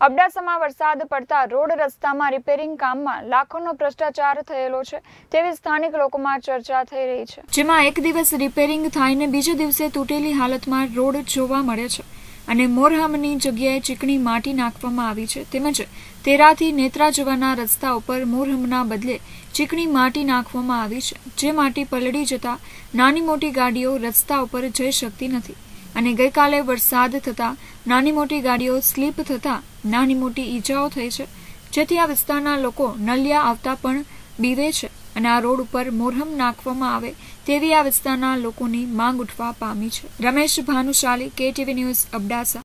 અબડાસામાં વરસાદ પડતા રોડ રસ્તામાં રિપેરિંગ કામમાં લાખોનો ભ્રષ્ટાચાર થયેલો છે. તેવી સ્થાનિક લોકોમાં ચર્ચા થઈ રહી છે. જેમાં એક દિવસ રિપેરિંગ થઈને બીજે દિવસે તૂટેલી હાલતમાં રોડ જોવા મળે છે અને મોરહમની જગ્યાએ ચીકણી માટી નાખવામાં આવી છે. તેમજ તેરાથી નેત્રા જવાના રસ્તા ઉપર મોરહમના બદલે ચીકણી માટી નાખવામાં આવી છે. જે માટી પલળી જતા નાની મોટી ગાડીઓ રસ્તા ઉપર જઈ શકતી નથી. અને ગઈકાલે વરસાદ થતા નાની મોટી ગાડીઓ સ્લીપ થતા નાની મોટી ઈજાઓ થઈ છે. જેથી આ વિસ્તારના લોકો નલિયા આવતા પણ બીવે છે અને આ રોડ ઉપર મોરહમ નાખવામાં આવે તેવી આ વિસ્તારના લોકોની માંગ ઉઠવા પામી છે. Ramesh Bhanushali, KTV news, Abdasa.